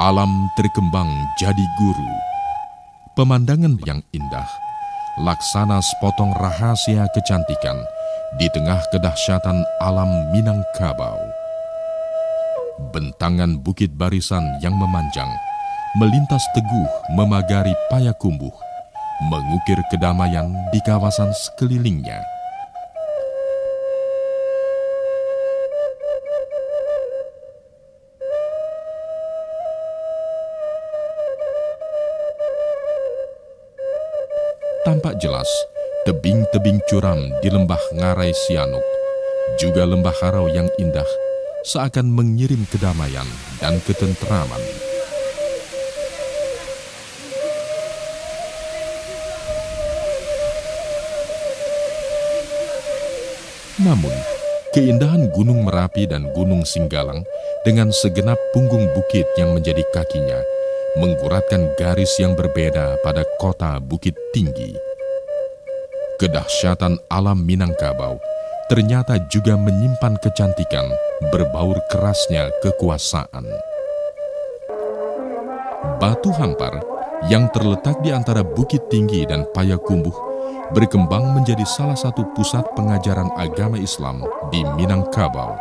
Alam terkembang jadi guru. Pemandangan yang indah, laksana sepotong rahasia kecantikan di tengah kedahsyatan alam Minangkabau. Bentangan bukit barisan yang memanjang, melintas teguh memagari Payakumbuh, mengukir kedamaian di kawasan sekelilingnya. Tampak jelas tebing-tebing curam di lembah Ngarai Sianuk, juga lembah Harau yang indah, seakan mengirim kedamaian dan ketentraman. Namun, keindahan Gunung Merapi dan Gunung Singgalang dengan segenap punggung bukit yang menjadi kakinya mengguratkan garis yang berbeda pada kota Bukit Tinggi. Kedahsyatan alam Minangkabau ternyata juga menyimpan kecantikan berbaur kerasnya kekuasaan. Batu Hampar yang terletak di antara Bukit Tinggi dan Payakumbuh berkembang menjadi salah satu pusat pengajaran agama Islam di Minangkabau.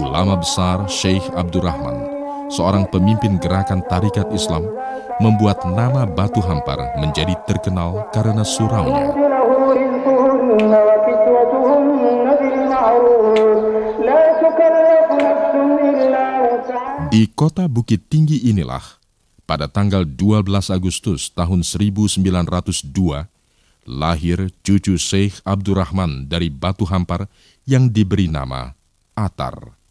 Ulama besar Syekh Abdurrahman seorang pemimpin gerakan tarikat Islam, membuat nama Batu Hampar menjadi terkenal karena suraunya. Di kota Bukit Tinggi inilah, pada tanggal 12 Agustus tahun 1902, lahir cucu Syekh Abdurrahman dari Batu Hampar yang diberi nama Atar.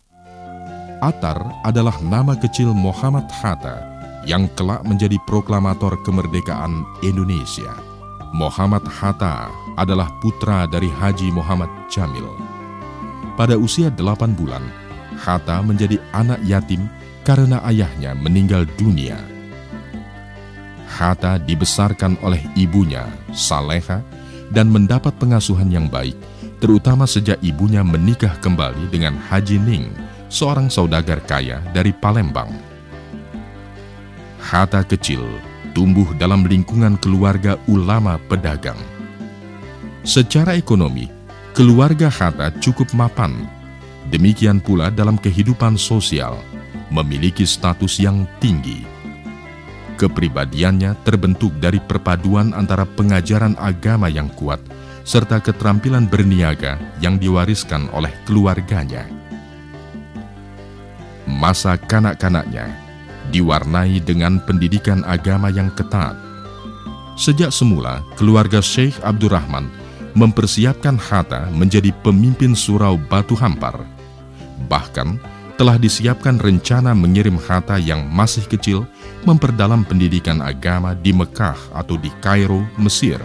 Atar adalah nama kecil Muhammad Hatta yang kelak menjadi proklamator kemerdekaan Indonesia. Muhammad Hatta adalah putra dari Haji Muhammad Jamil. Pada usia delapan bulan, Hatta menjadi anak yatim karena ayahnya meninggal dunia. Hatta dibesarkan oleh ibunya, Saleha, dan mendapat pengasuhan yang baik, terutama sejak ibunya menikah kembali dengan Haji Ning, seorang saudagar kaya dari Palembang. Hatta kecil tumbuh dalam lingkungan keluarga ulama pedagang. Secara ekonomi, keluarga Hatta cukup mapan. Demikian pula dalam kehidupan sosial, memiliki status yang tinggi. Kepribadiannya terbentuk dari perpaduan antara pengajaran agama yang kuat serta keterampilan berniaga yang diwariskan oleh keluarganya masa kanak-kanaknya diwarnai dengan pendidikan agama yang ketat. Sejak semula, keluarga Syekh Abdurrahman mempersiapkan Hatta menjadi pemimpin surau Batu Hampar. Bahkan, telah disiapkan rencana mengirim Hatta yang masih kecil memperdalam pendidikan agama di Mekah atau di Kairo, Mesir.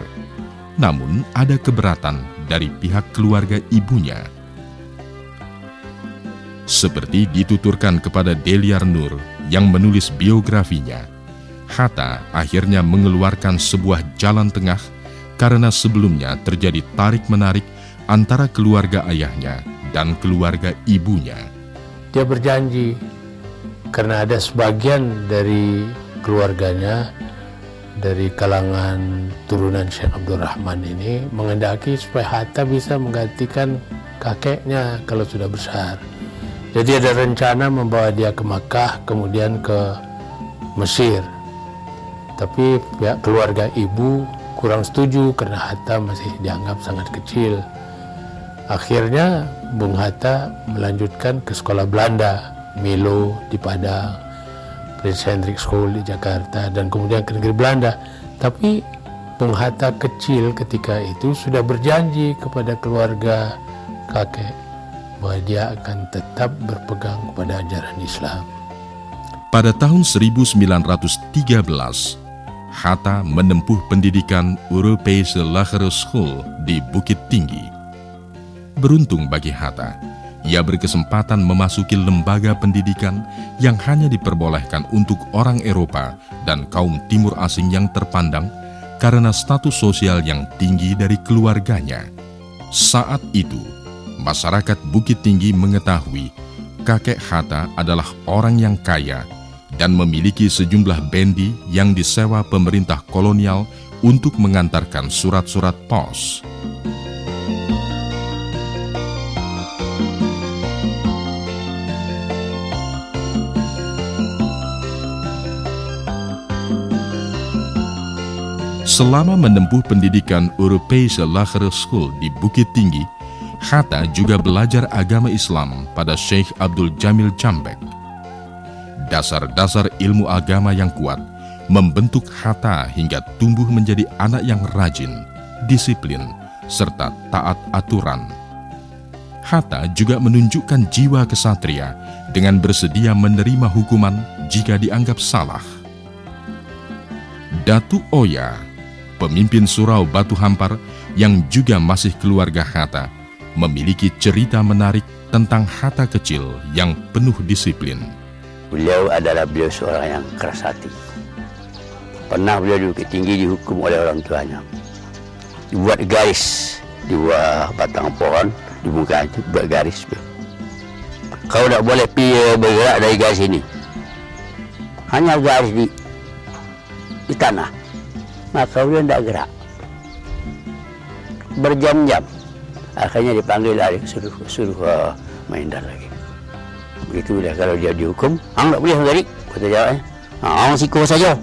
Namun, ada keberatan dari pihak keluarga ibunya seperti dituturkan kepada Deliar Nur yang menulis biografinya, Hatta akhirnya mengeluarkan sebuah jalan tengah karena sebelumnya terjadi tarik-menarik antara keluarga ayahnya dan keluarga ibunya. Dia berjanji karena ada sebagian dari keluarganya dari kalangan turunan Syekh Abdurrahman ini mengendaki supaya Hatta bisa menggantikan kakeknya kalau sudah besar. Jadi ada rencana membawa dia ke Makkah, kemudian ke Mesir. Tapi pihak keluarga ibu kurang setuju karena Hatta masih dianggap sangat kecil. Akhirnya Bung Hatta melanjutkan ke sekolah Belanda, Milo di Padang, Prince Hendrik School di Jakarta, dan kemudian ke negeri Belanda. Tapi Bung Hatta kecil ketika itu sudah berjanji kepada keluarga kakek bahwa dia akan tetap berpegang kepada ajaran Islam. Pada tahun 1913, Hatta menempuh pendidikan Europäische Lagere School di Bukit Tinggi. Beruntung bagi Hatta, ia berkesempatan memasuki lembaga pendidikan yang hanya diperbolehkan untuk orang Eropa dan kaum timur asing yang terpandang karena status sosial yang tinggi dari keluarganya. Saat itu, masyarakat Bukit Tinggi mengetahui kakek Hatta adalah orang yang kaya dan memiliki sejumlah bendi yang disewa pemerintah kolonial untuk mengantarkan surat-surat pos. Selama menempuh pendidikan Europäische Lagere School di Bukit Tinggi, Hatta juga belajar agama Islam pada Sheikh Abdul Jamil Jambek. Dasar-dasar ilmu agama yang kuat membentuk Hatta hingga tumbuh menjadi anak yang rajin, disiplin, serta taat aturan. Hatta juga menunjukkan jiwa kesatria dengan bersedia menerima hukuman jika dianggap salah. Datu Oya, pemimpin surau Batu Hampar yang juga masih keluarga Hatta, memiliki cerita menarik tentang Hatta kecil yang penuh disiplin. Beliau adalah beliau seorang yang keras hati. Pernah beliau Bukit Tinggi dihukum oleh orang tuanya. Dibuat garis di bawah batang pohon, di muka itu buat garis. Kau tak boleh pergi bergerak dari garis ini. Hanya garis di, di tanah. Maka beliau tidak gerak. Berjam-jam akhirnya dipanggil lari suruh suruh uh, main dar lagi. Begitu dia kalau dia dihukum ang tak boleh lari kata jawabnya ah, ang siku saja.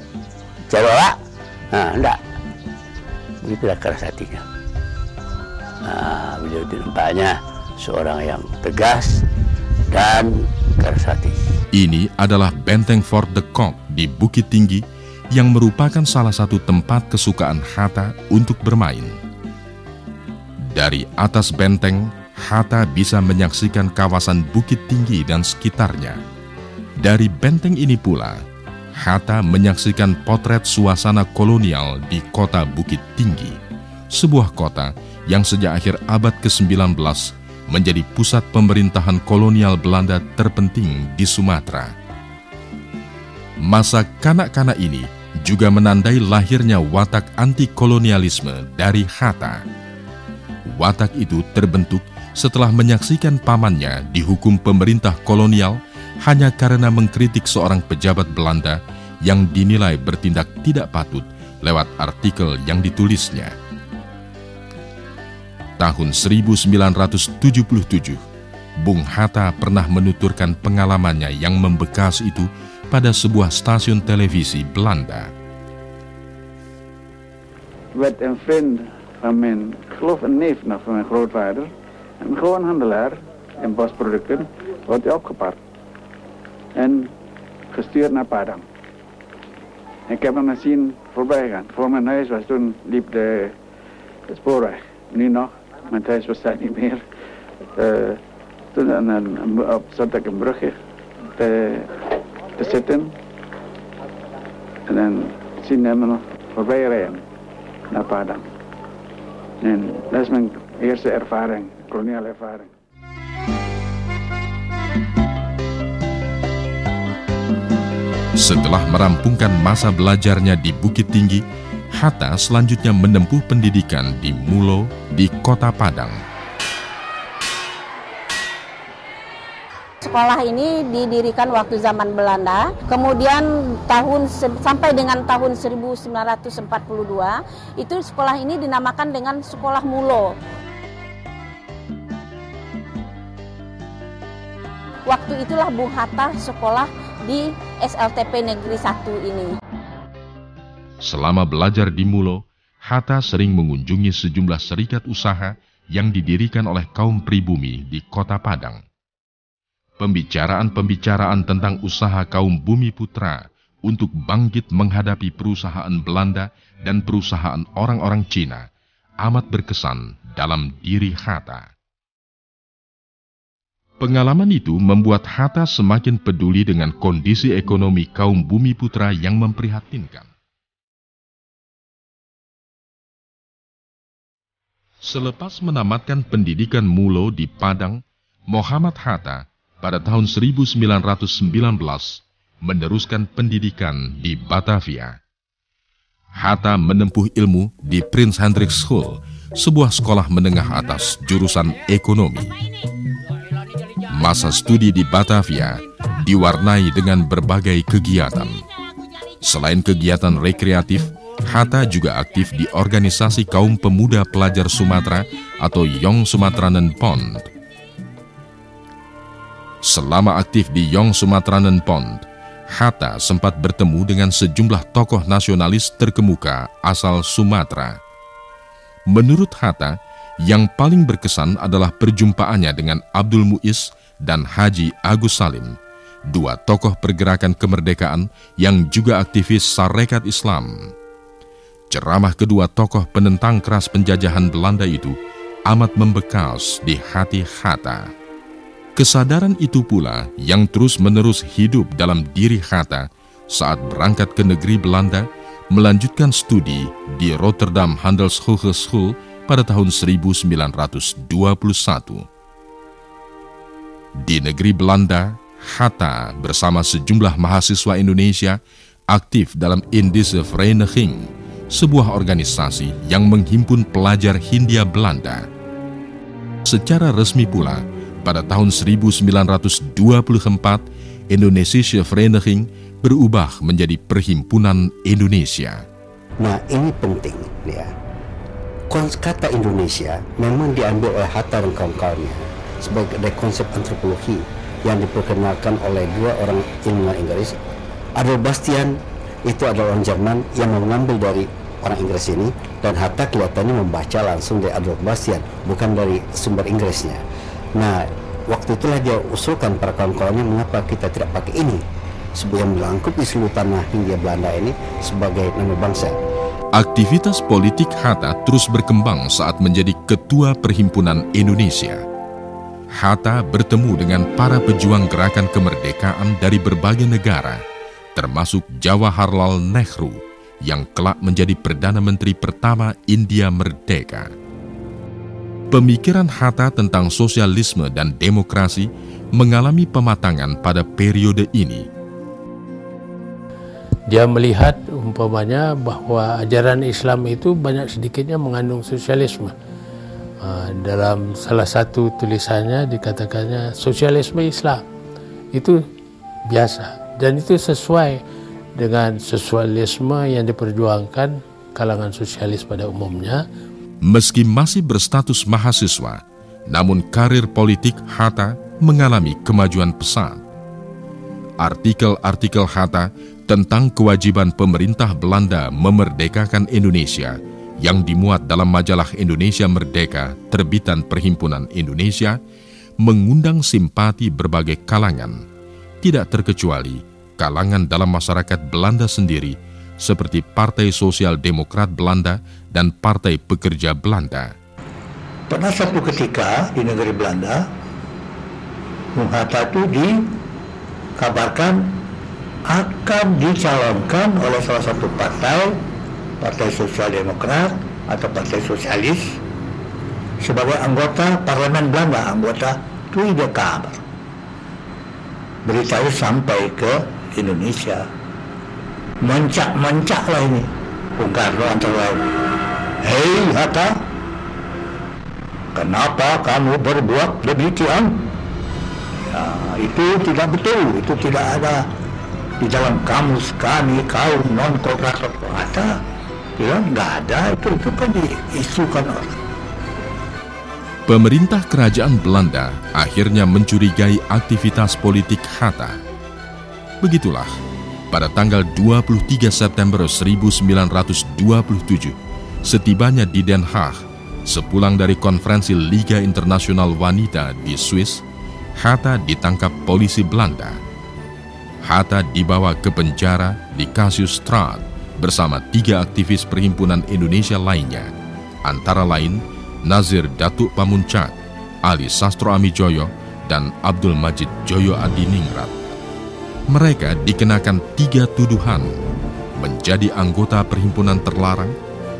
Cara lah. Enggak. Begitulah keras hatinya. Nah, beliau itu nampaknya seorang yang tegas dan keras hati. Ini adalah benteng Fort de Kock di Bukit Tinggi yang merupakan salah satu tempat kesukaan Hatta untuk bermain. Dari atas benteng, Hatta bisa menyaksikan kawasan Bukit Tinggi dan sekitarnya. Dari benteng ini pula, Hatta menyaksikan potret suasana kolonial di kota Bukit Tinggi, sebuah kota yang sejak akhir abad ke-19 menjadi pusat pemerintahan kolonial Belanda terpenting di Sumatera. Masa kanak-kanak ini juga menandai lahirnya watak anti-kolonialisme dari Hatta. Watak itu terbentuk setelah menyaksikan pamannya dihukum pemerintah kolonial hanya karena mengkritik seorang pejabat Belanda yang dinilai bertindak tidak patut lewat artikel yang ditulisnya. Tahun 1977, Bung Hatta pernah menuturkan pengalamannya yang membekas itu pada sebuah stasiun televisi Belanda. Van mijn, ik geloof een neef nog van mijn grootvader. Een gewoon handelaar in bosproducten wordt hij opgepakt. En gestuurd naar Padang. Ik heb hem zien voorbij gaan. Voor mijn huis was toen liep de, de spoorweg. Nu nog, mijn thuis bestaat niet meer. Uh, toen op, zat ik een brugje te, te zitten. En dan zien hem nog voorbij rijden naar Padang. En dat is mijn eerste ervaring, koloniale ervaring. Setelah merampungkan masa belajarnya di Bukit Tinggi, Hatta selanjutnya menempuh pendidikan di Mulo di Kota Padang. Sekolah ini didirikan waktu zaman Belanda, kemudian tahun sampai dengan tahun 1942 itu sekolah ini dinamakan dengan Sekolah Mulo. Waktu itulah Bung Hatta sekolah di SLTP Negeri 1 ini. Selama belajar di Mulo, Hatta sering mengunjungi sejumlah serikat usaha yang didirikan oleh kaum pribumi di kota Padang. Pembicaraan-pembicaraan tentang usaha kaum bumi putra untuk bangkit menghadapi perusahaan Belanda dan perusahaan orang-orang Cina amat berkesan dalam diri Hatta. Pengalaman itu membuat Hatta semakin peduli dengan kondisi ekonomi kaum bumi putra yang memprihatinkan. Selepas menamatkan pendidikan Mulo di Padang, Muhammad Hatta pada tahun 1919 meneruskan pendidikan di Batavia. Hatta menempuh ilmu di Prince Hendrik School, sebuah sekolah menengah atas jurusan ekonomi. Masa studi di Batavia diwarnai dengan berbagai kegiatan. Selain kegiatan rekreatif, Hatta juga aktif di organisasi kaum pemuda pelajar Sumatera atau Young Sumatranen Pond. Selama aktif di Young Sumatranen Pond, Hatta sempat bertemu dengan sejumlah tokoh nasionalis terkemuka asal Sumatera. Menurut Hatta, yang paling berkesan adalah perjumpaannya dengan Abdul Muiz dan Haji Agus Salim, dua tokoh pergerakan kemerdekaan yang juga aktivis Sarekat Islam. Ceramah kedua tokoh penentang keras penjajahan Belanda itu amat membekas di hati Hatta. Kesadaran itu pula yang terus-menerus hidup dalam diri Hatta saat berangkat ke negeri Belanda melanjutkan studi di Rotterdam Handelshogeschool pada tahun 1921. Di negeri Belanda, Hatta bersama sejumlah mahasiswa Indonesia aktif dalam Indische Vereniging, sebuah organisasi yang menghimpun pelajar Hindia Belanda. Secara resmi pula, pada tahun 1924, Indonesische Vereniging berubah menjadi Perhimpunan Indonesia. Nah, ini penting ya. Kata Indonesia memang diambil oleh Hatta dan kawan-kawannya sebagai konsep antropologi yang diperkenalkan oleh dua orang ilmuwan Inggris. Adolf Bastian itu adalah orang Jerman yang mengambil dari orang Inggris ini dan Hatta kelihatannya membaca langsung dari Adolf Bastian bukan dari sumber Inggrisnya. Nah, waktu itulah dia usulkan para kawan-kawannya mengapa kita tidak pakai ini sebagai melangkupi seluruh tanah Hindia Belanda ini sebagai nama bangsa. Aktivitas politik Hatta terus berkembang saat menjadi Ketua Perhimpunan Indonesia. Hatta bertemu dengan para pejuang gerakan kemerdekaan dari berbagai negara, termasuk Jawaharlal Nehru, yang kelak menjadi Perdana Menteri pertama India Merdeka. Pemikiran Hatta tentang sosialisme dan demokrasi mengalami pematangan pada periode ini dia melihat umpamanya bahwa ajaran Islam itu banyak sedikitnya mengandung sosialisme. Dalam salah satu tulisannya dikatakannya sosialisme Islam itu biasa dan itu sesuai dengan sosialisme yang diperjuangkan kalangan sosialis pada umumnya. Meski masih berstatus mahasiswa, namun karir politik Hatta mengalami kemajuan pesat. Artikel-artikel Hatta tentang kewajiban pemerintah Belanda memerdekakan Indonesia yang dimuat dalam majalah Indonesia Merdeka terbitan Perhimpunan Indonesia mengundang simpati berbagai kalangan, tidak terkecuali kalangan dalam masyarakat Belanda sendiri seperti Partai Sosial Demokrat Belanda dan Partai Pekerja Belanda. Pernah satu ketika di negeri Belanda, Bung Hatta itu dikabarkan akan dicalonkan oleh salah satu partai, Partai Sosial Demokrat atau Partai Sosialis sebagai anggota Parlemen Belanda, anggota Tweede Kamer. Berita itu sampai ke Indonesia. Mencak-mencak lah ini. Bung Karno antara lain. Hei Hatta, kenapa kamu berbuat demikian? Ya, itu tidak betul, itu tidak ada di dalam kamus kami kaum non kooperatif ada bilang nggak ada itu itu kan diisukan orang Pemerintah Kerajaan Belanda akhirnya mencurigai aktivitas politik Hatta. Begitulah, pada tanggal 23 September 1927, setibanya di Den Haag, sepulang dari konferensi Liga Internasional Wanita di Swiss, Hatta ditangkap polisi Belanda Hatta dibawa ke penjara di Cassius Straat bersama tiga aktivis perhimpunan Indonesia lainnya, antara lain Nazir Datuk Pamuncak, Ali Sastro Amijoyo, dan Abdul Majid Joyo Adiningrat. Mereka dikenakan tiga tuduhan, menjadi anggota perhimpunan terlarang,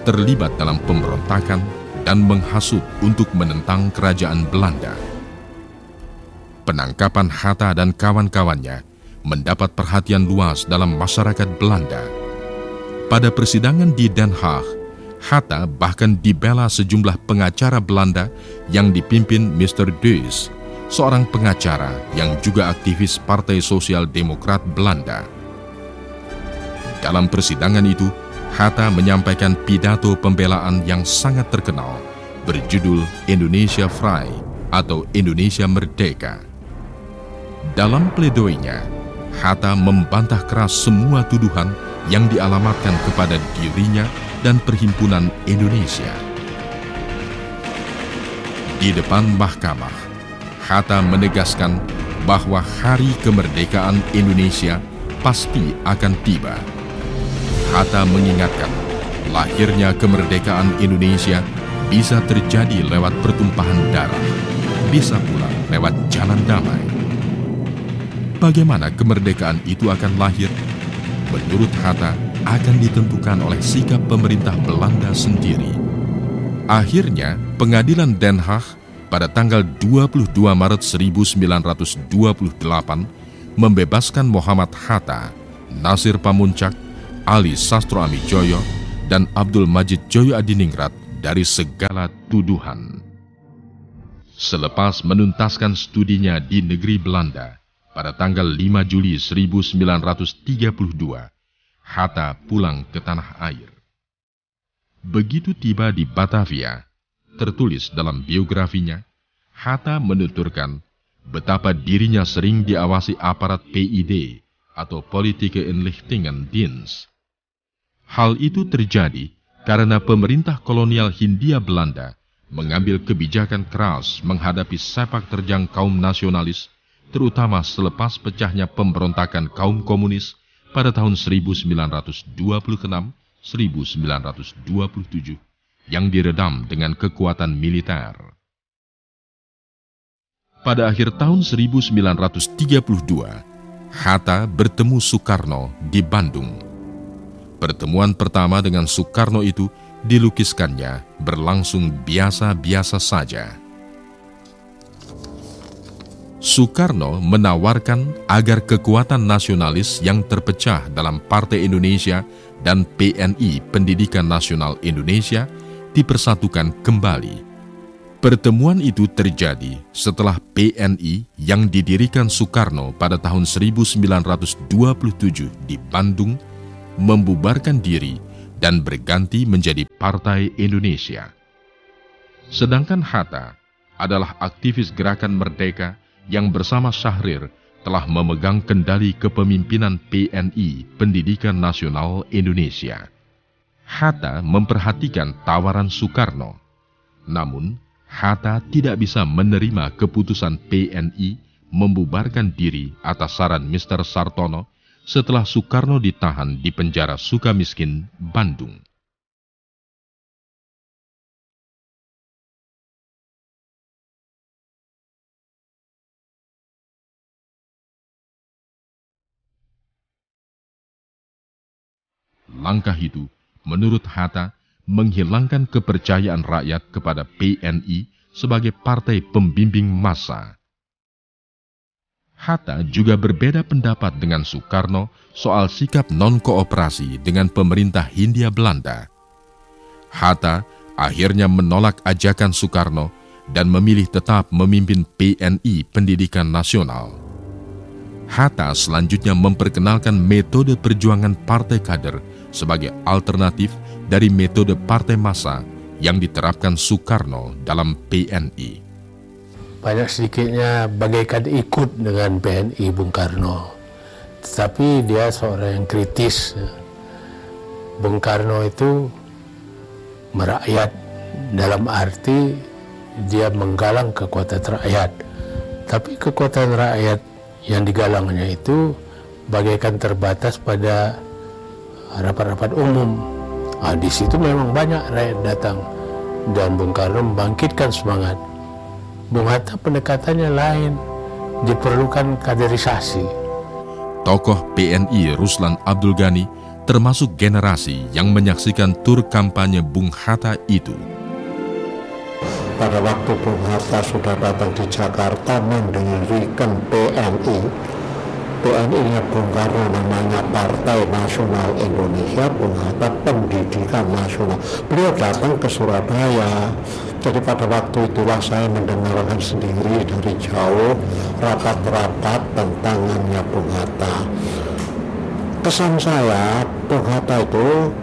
terlibat dalam pemberontakan, dan menghasut untuk menentang kerajaan Belanda. Penangkapan Hatta dan kawan-kawannya mendapat perhatian luas dalam masyarakat Belanda. Pada persidangan di Den Haag, Hatta bahkan dibela sejumlah pengacara Belanda yang dipimpin Mr. Deus, seorang pengacara yang juga aktivis Partai Sosial Demokrat Belanda. Dalam persidangan itu, Hatta menyampaikan pidato pembelaan yang sangat terkenal berjudul Indonesia Vrij atau Indonesia Merdeka. Dalam pledoinya, Hatta membantah keras semua tuduhan yang dialamatkan kepada dirinya dan Perhimpunan Indonesia. Di depan mahkamah, Hatta menegaskan bahwa hari kemerdekaan Indonesia pasti akan tiba. Hatta mengingatkan, lahirnya kemerdekaan Indonesia bisa terjadi lewat pertumpahan darah, bisa pula lewat jalan damai. Bagaimana kemerdekaan itu akan lahir? Menurut Hatta, akan ditentukan oleh sikap pemerintah Belanda sendiri. Akhirnya, pengadilan Den Haag pada tanggal 22 Maret 1928 membebaskan Muhammad Hatta, Nasir Pamuncak, Ali Sastro Amijoyo, dan Abdul Majid Joyo Adiningrat dari segala tuduhan. Selepas menuntaskan studinya di negeri Belanda pada tanggal 5 Juli 1932, Hatta pulang ke tanah air. Begitu tiba di Batavia, tertulis dalam biografinya, Hatta menuturkan betapa dirinya sering diawasi aparat PID atau Politieke Inlichtingendienst. Hal itu terjadi karena pemerintah kolonial Hindia Belanda mengambil kebijakan keras menghadapi sepak terjang kaum nasionalis, terutama selepas pecahnya pemberontakan kaum komunis pada tahun 1926-1927 yang diredam dengan kekuatan militer. Pada akhir tahun 1932, Hatta bertemu Soekarno di Bandung. Pertemuan pertama dengan Soekarno itu dilukiskannya berlangsung biasa-biasa saja. Soekarno menawarkan agar kekuatan nasionalis yang terpecah dalam Partai Indonesia dan PNI Pendidikan Nasional Indonesia dipersatukan kembali. Pertemuan itu terjadi setelah PNI yang didirikan Soekarno pada tahun 1927 di Bandung membubarkan diri dan berganti menjadi Partai Indonesia. Sedangkan Hatta adalah aktivis gerakan merdeka yang bersama Syahrir telah memegang kendali kepemimpinan PNI Pendidikan Nasional Indonesia. Hatta memperhatikan tawaran Soekarno. Namun, Hatta tidak bisa menerima keputusan PNI membubarkan diri atas saran Mr. Sartono setelah Soekarno ditahan di penjara Sukamiskin, Bandung. Langkah itu, menurut Hatta, menghilangkan kepercayaan rakyat kepada PNI sebagai partai pembimbing massa. Hatta juga berbeda pendapat dengan Soekarno soal sikap non-kooperasi dengan pemerintah Hindia Belanda. Hatta akhirnya menolak ajakan Soekarno dan memilih tetap memimpin PNI Pendidikan Nasional. Hatta selanjutnya memperkenalkan metode perjuangan partai kader sebagai alternatif dari metode partai massa yang diterapkan Soekarno dalam PNI. Banyak sedikitnya bagaikan ikut dengan PNI Bung Karno. Tetapi dia seorang yang kritis. Bung Karno itu merakyat dalam arti dia menggalang kekuatan rakyat. Tapi kekuatan rakyat yang digalangnya itu bagaikan terbatas pada rapat-rapat umum. Nah, di situ memang banyak rakyat datang dan Bung Karno membangkitkan semangat. Bung Hatta pendekatannya lain, diperlukan kaderisasi. Tokoh PNI Ruslan Abdul Ghani termasuk generasi yang menyaksikan tur kampanye Bung Hatta itu pada waktu Bung Hatta sudah datang di Jakarta mendirikan PNI PNI-nya Bung Karno namanya Partai Nasional Indonesia Bung Hatta Pendidikan Nasional. Beliau datang ke Surabaya. Jadi pada waktu itulah saya mendengarkan sendiri dari jauh rapat-rapat tentangannya Bung Hatta. Kesan saya, Bung Hatta itu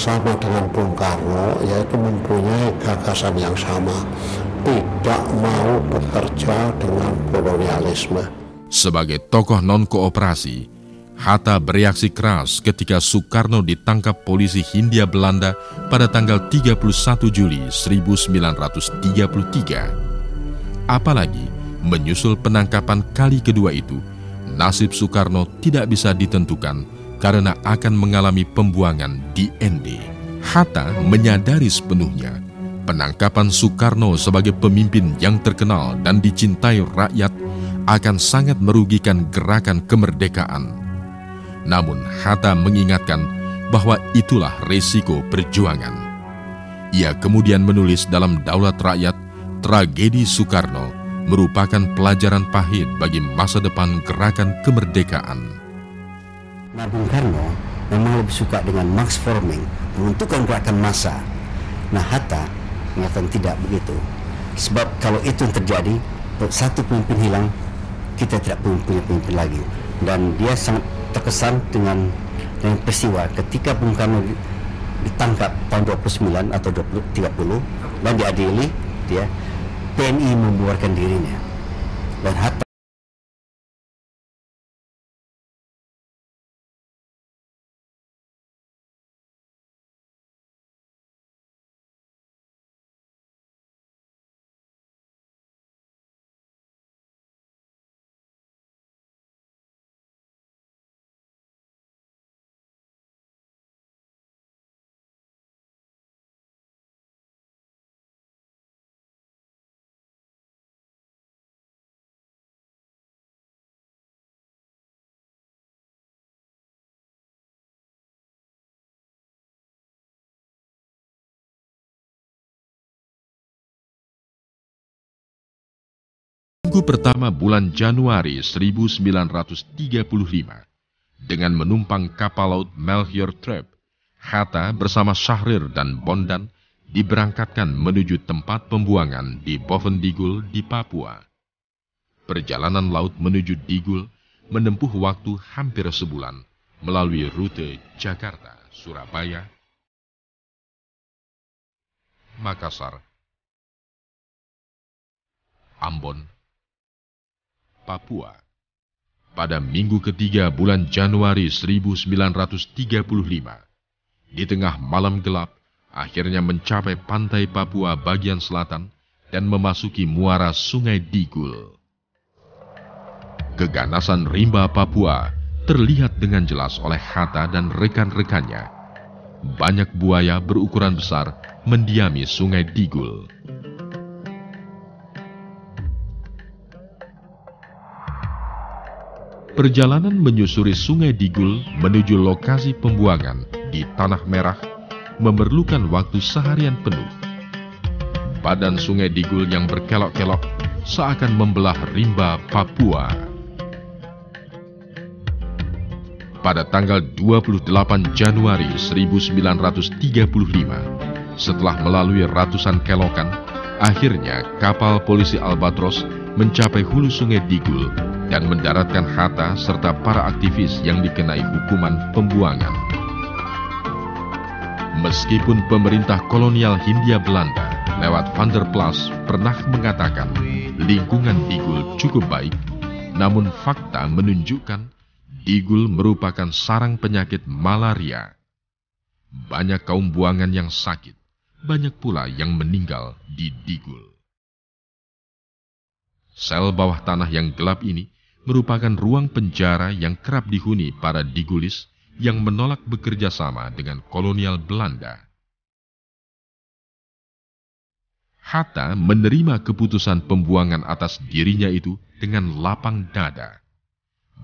sama dengan Bung Karno, yaitu mempunyai gagasan yang sama, tidak mau bekerja dengan kolonialisme. Sebagai tokoh non-kooperasi, Hatta bereaksi keras ketika Soekarno ditangkap polisi Hindia Belanda pada tanggal 31 Juli 1933. Apalagi menyusul penangkapan kali kedua itu, nasib Soekarno tidak bisa ditentukan karena akan mengalami pembuangan di ND. Hatta menyadari sepenuhnya penangkapan Soekarno sebagai pemimpin yang terkenal dan dicintai rakyat akan sangat merugikan gerakan kemerdekaan namun Hatta mengingatkan bahwa itulah resiko perjuangan. Ia kemudian menulis dalam Daulat Rakyat, tragedi Soekarno merupakan pelajaran pahit bagi masa depan gerakan kemerdekaan. Nah, Bung Karno memang lebih suka dengan mass forming, menentukan gerakan massa. Nah, Hatta mengatakan tidak begitu. Sebab kalau itu yang terjadi, satu pemimpin hilang, kita tidak punya pemimpin lagi. Dan dia sangat terkesan dengan dengan peristiwa ketika Bung Karno ditangkap tahun 29 atau 20, 30 dan diadili dia PNI membuarkan dirinya dan Hatta Minggu pertama bulan Januari 1935, dengan menumpang kapal laut Melchior Trap, Hatta bersama Syahrir dan Bondan diberangkatkan menuju tempat pembuangan di Bovendigul di Papua. Perjalanan laut menuju Digul menempuh waktu hampir sebulan melalui rute Jakarta, Surabaya, Makassar, Ambon, Papua. Pada minggu ketiga bulan Januari 1935, di tengah malam gelap, akhirnya mencapai pantai Papua bagian selatan dan memasuki muara Sungai Digul. Keganasan rimba Papua terlihat dengan jelas oleh Hatta dan rekan-rekannya. Banyak buaya berukuran besar mendiami Sungai Digul. Perjalanan menyusuri Sungai Digul menuju lokasi pembuangan di Tanah Merah memerlukan waktu seharian penuh. Badan Sungai Digul yang berkelok-kelok seakan membelah rimba Papua. Pada tanggal 28 Januari 1935, setelah melalui ratusan kelokan, akhirnya kapal polisi Albatros mencapai hulu Sungai Digul dan mendaratkan Hatta serta para aktivis yang dikenai hukuman pembuangan. Meskipun pemerintah kolonial Hindia Belanda lewat Van der Plas pernah mengatakan lingkungan Digul cukup baik, namun fakta menunjukkan Digul merupakan sarang penyakit malaria. Banyak kaum buangan yang sakit, banyak pula yang meninggal di Digul. Sel bawah tanah yang gelap ini merupakan ruang penjara yang kerap dihuni para digulis yang menolak bekerja sama dengan kolonial Belanda. Hatta menerima keputusan pembuangan atas dirinya itu dengan lapang dada.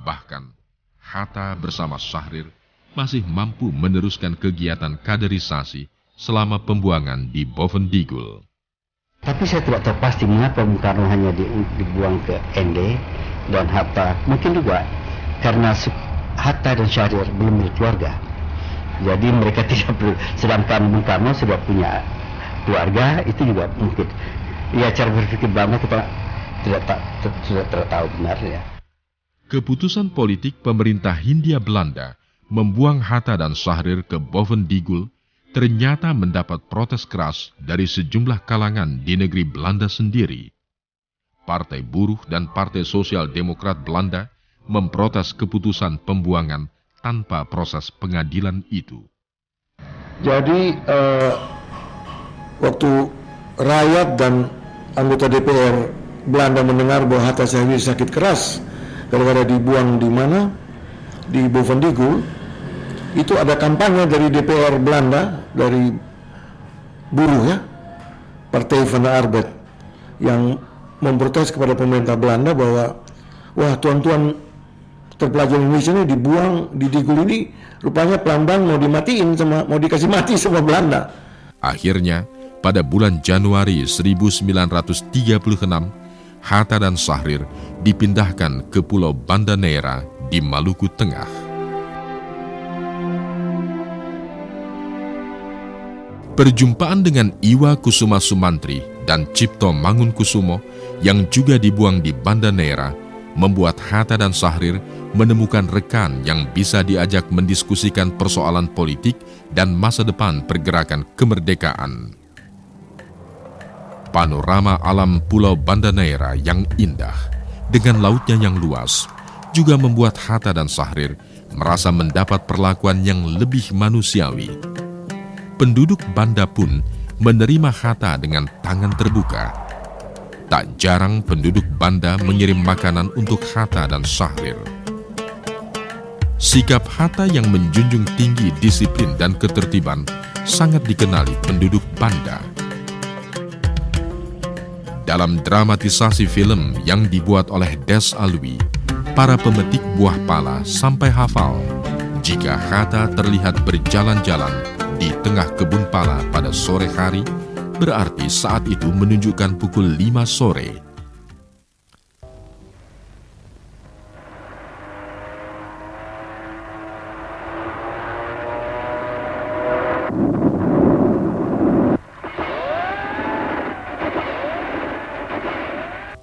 Bahkan, Hatta bersama Syahrir masih mampu meneruskan kegiatan kaderisasi selama pembuangan di Bovendigul. Tapi saya tidak tahu pasti mengapa Bung Karno hanya dibuang ke ND dan Hatta mungkin juga karena Hatta dan Syahrir belum berkeluarga jadi mereka tidak perlu sedangkan Bung Karno sudah punya keluarga itu juga mungkin ya cara berpikir Belanda kita tidak tak tidak tahu benar ya. Keputusan politik pemerintah Hindia Belanda membuang Hatta dan Sahrir ke Bovendigul ternyata mendapat protes keras dari sejumlah kalangan di negeri Belanda sendiri. Partai Buruh dan Partai Sosial Demokrat Belanda memprotes keputusan pembuangan tanpa proses pengadilan itu. Jadi uh, waktu rakyat dan anggota DPR Belanda mendengar bahwa Hatta Sahrir sakit keras gara-gara dibuang di mana di Bovendigul itu ada kampanye dari DPR Belanda dari buruh ya Partai van Arbeid yang memprotes kepada pemerintah Belanda bahwa wah tuan-tuan terpelajar Indonesia ini dibuang di Digul ini rupanya pelan-pelan mau dimatiin sama mau dikasih mati sama Belanda. Akhirnya pada bulan Januari 1936 Hatta dan Sahrir dipindahkan ke Pulau Banda Neira di Maluku Tengah. Perjumpaan dengan Iwa Kusuma Sumantri dan Cipto Mangunkusumo yang juga dibuang di Banda Neira membuat Hatta dan Sahrir menemukan rekan yang bisa diajak mendiskusikan persoalan politik dan masa depan pergerakan kemerdekaan. Panorama alam Pulau Banda Neira yang indah dengan lautnya yang luas juga membuat Hatta dan Sahrir merasa mendapat perlakuan yang lebih manusiawi. Penduduk Banda pun menerima Hatta dengan tangan terbuka. Tak jarang penduduk Banda mengirim makanan untuk Hatta dan Sahrir. Sikap Hatta yang menjunjung tinggi disiplin dan ketertiban sangat dikenali penduduk Banda. Dalam dramatisasi film yang dibuat oleh Des Alwi, para pemetik buah pala sampai hafal jika Hatta terlihat berjalan-jalan di tengah kebun pala pada sore hari, berarti saat itu menunjukkan pukul 5 sore.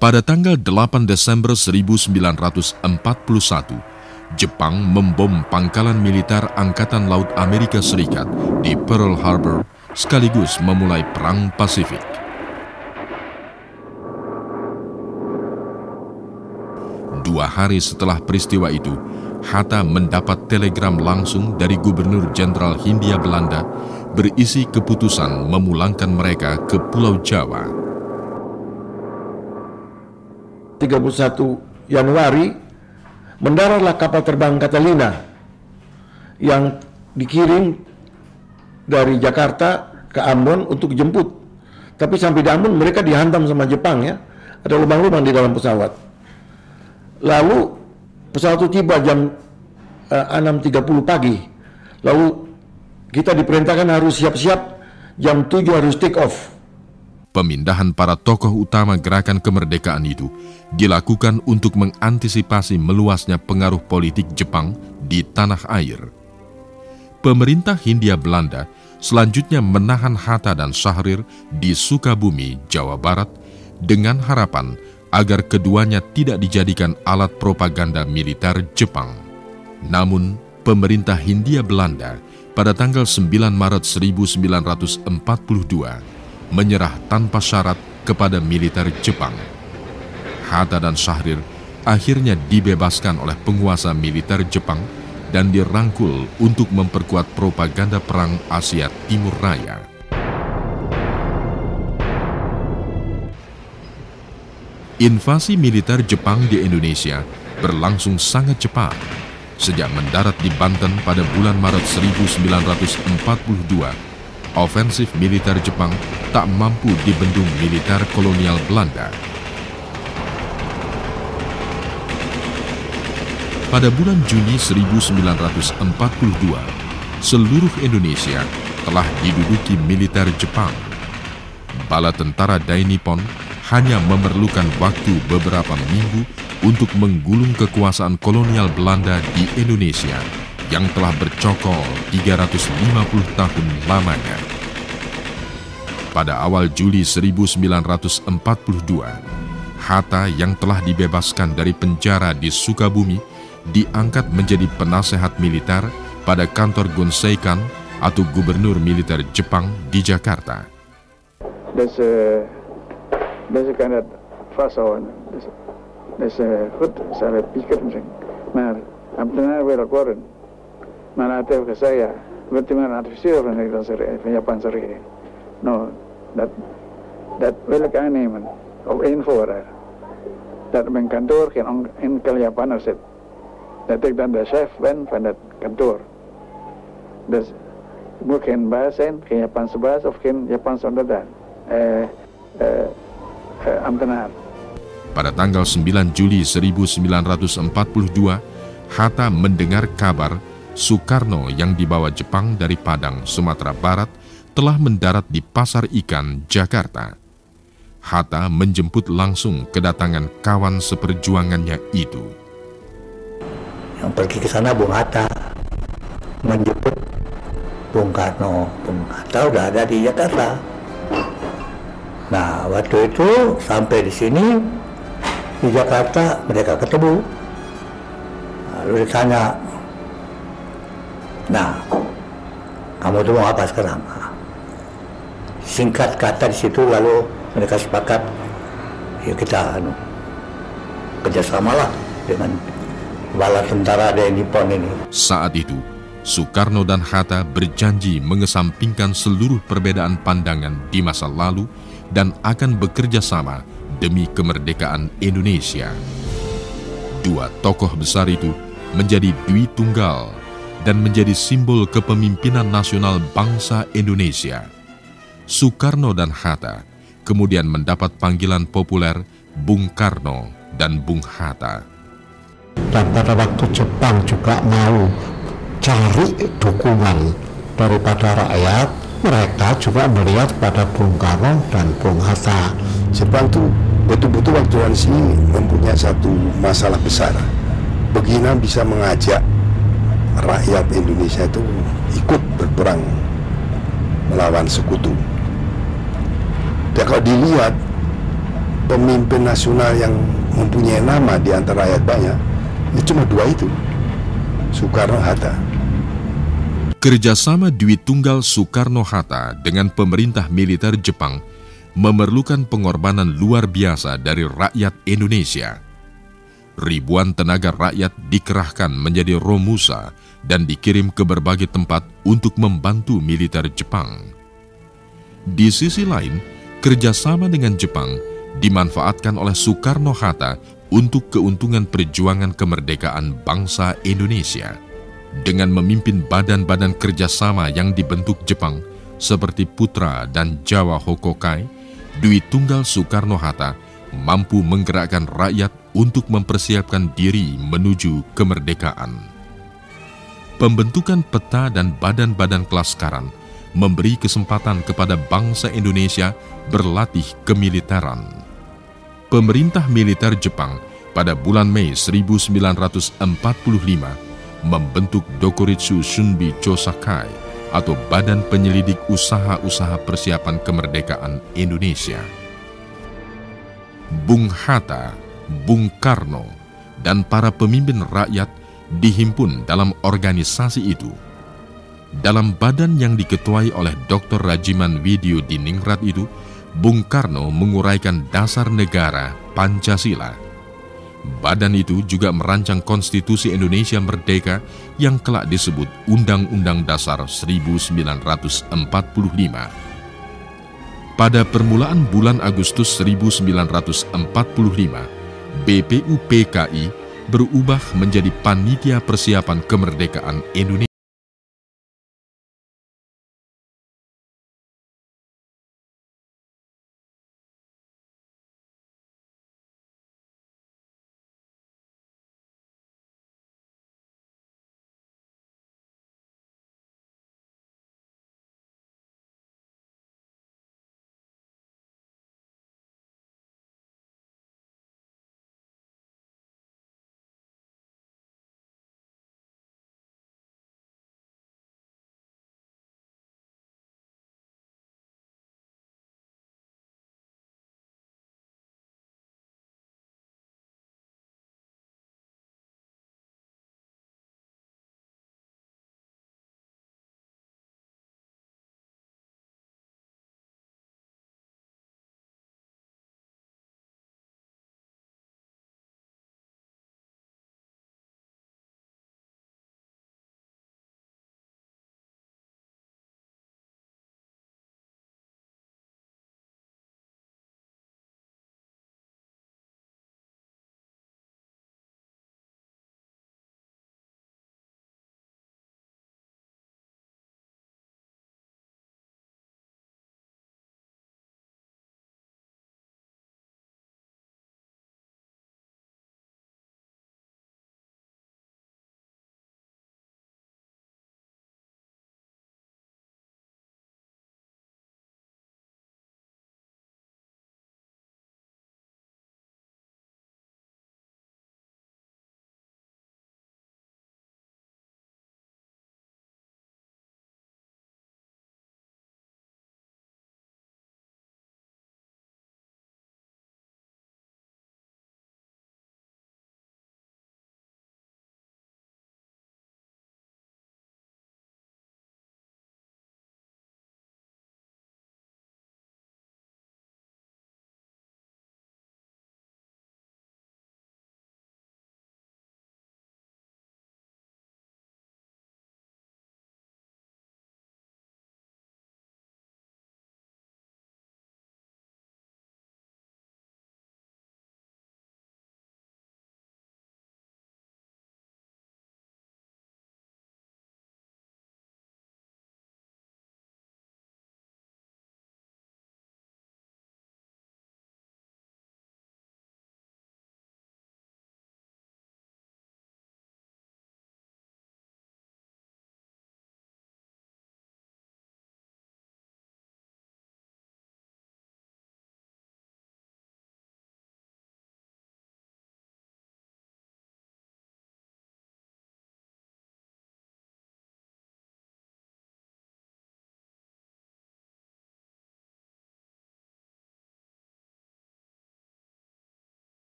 Pada tanggal 8 Desember 1941, Jepang membom pangkalan militer Angkatan Laut Amerika Serikat di Pearl Harbor sekaligus memulai Perang Pasifik. Dua hari setelah peristiwa itu, Hatta mendapat telegram langsung dari Gubernur Jenderal Hindia Belanda berisi keputusan memulangkan mereka ke Pulau Jawa. 31 Januari mendaratlah kapal terbang Catalina yang dikirim dari Jakarta ke Ambon untuk jemput. Tapi sampai di Ambon mereka dihantam sama Jepang ya. Ada lubang-lubang di dalam pesawat. Lalu pesawat itu tiba jam uh, eh, 6.30 pagi. Lalu kita diperintahkan harus siap-siap jam 7 harus take off Pemindahan para tokoh utama gerakan kemerdekaan itu dilakukan untuk mengantisipasi meluasnya pengaruh politik Jepang di tanah air. Pemerintah Hindia Belanda selanjutnya menahan Hatta dan Syahrir di Sukabumi, Jawa Barat dengan harapan agar keduanya tidak dijadikan alat propaganda militer Jepang. Namun, pemerintah Hindia Belanda pada tanggal 9 Maret 1942 menyerah tanpa syarat kepada militer Jepang. Hatta dan Syahrir akhirnya dibebaskan oleh penguasa militer Jepang dan dirangkul untuk memperkuat propaganda perang Asia Timur Raya. Invasi militer Jepang di Indonesia berlangsung sangat cepat. Sejak mendarat di Banten pada bulan Maret 1942, ofensif militer Jepang tak mampu dibendung militer kolonial Belanda. Pada bulan Juni 1942, seluruh Indonesia telah diduduki militer Jepang. Bala tentara Dainippon hanya memerlukan waktu beberapa minggu untuk menggulung kekuasaan kolonial Belanda di Indonesia yang telah bercokol 350 tahun lamanya. pada awal Juli 1942, Hatta yang telah dibebaskan dari penjara di Sukabumi diangkat menjadi penasehat militer pada kantor Gunseikan atau Gubernur Militer Jepang di Jakarta. Deze, deze kan het vasthouden. Dus, dus uh, goed, zal het pikir misschien. Maar ambtenaar wil ik worden. Maar hij heeft wilt u maar adviseur van, Nederlandse, van Japanse regering? Nou, dat, dat wil ik aannemen op één voorraad. Dat mijn kantoor geen enkele Japaner zit. Ik dan de chef ben van dat kantoor. Dus het moet geen baas zijn, geen Japanse baas of geen Japanse onderdaan. Eh, eh, eh, ambtenaar. Pada tanggal 9 Juli 1942, Hatta mendengar kabar Soekarno yang dibawa Jepang dari Padang, Sumatera Barat telah mendarat di Pasar Ikan, Jakarta. Hatta menjemput langsung kedatangan kawan seperjuangannya itu. Yang pergi ke sana Bung Hatta menjemput Bung Karno. Bung Hatta udah ada di Jakarta. Nah, waktu itu sampai di sini di Jakarta mereka ketemu. Lalu ditanya, nah, kamu tuh mau apa sekarang? Singkat kata di situ lalu mereka sepakat ya kita anu, kerjasamalah dengan bala tentara dari Nippon ini. Saat itu, Soekarno dan Hatta berjanji mengesampingkan seluruh perbedaan pandangan di masa lalu dan akan bekerja sama demi kemerdekaan Indonesia. Dua tokoh besar itu menjadi Dwi Tunggal dan menjadi simbol kepemimpinan nasional bangsa Indonesia. Soekarno dan Hatta kemudian mendapat panggilan populer Bung Karno dan Bung Hatta. Dan pada waktu Jepang juga mau cari dukungan daripada rakyat, mereka juga melihat pada Bung Karno dan Bung Hatta. Jepang itu betul-betul waktu di sini mempunyai satu masalah besar. Bagaimana bisa mengajak rakyat Indonesia itu ikut berperang melawan sekutu. Dan kalau dilihat pemimpin nasional yang mempunyai nama di antara rakyat banyak, ya cuma dua itu, Soekarno-Hatta. Kerjasama Dwi Tunggal Soekarno-Hatta dengan pemerintah militer Jepang memerlukan pengorbanan luar biasa dari rakyat Indonesia. Ribuan tenaga rakyat dikerahkan menjadi Romusa dan dikirim ke berbagai tempat untuk membantu militer Jepang. Di sisi lain, kerjasama dengan Jepang dimanfaatkan oleh Soekarno-Hatta untuk keuntungan perjuangan kemerdekaan bangsa Indonesia. Dengan memimpin badan-badan kerjasama yang dibentuk Jepang, seperti Putra dan Jawa Hokokai, Dwi Tunggal Soekarno-Hatta mampu menggerakkan rakyat untuk mempersiapkan diri menuju kemerdekaan. Pembentukan peta dan badan-badan kelaskaran memberi kesempatan kepada bangsa Indonesia berlatih kemiliteran. Pemerintah militer Jepang pada bulan Mei 1945 membentuk Dokuritsu Shunbi Chosakai atau Badan Penyelidik Usaha-Usaha Persiapan Kemerdekaan Indonesia. Bung Hatta, Bung Karno, dan para pemimpin rakyat dihimpun dalam organisasi itu. Dalam badan yang diketuai oleh Dr. Rajiman Widyo di Ningrat itu, Bung Karno menguraikan dasar negara Pancasila. Badan itu juga merancang konstitusi Indonesia Merdeka yang kelak disebut Undang-Undang Dasar 1945. Pada permulaan bulan Agustus 1945, BPUPKI berubah menjadi Panitia Persiapan Kemerdekaan Indonesia.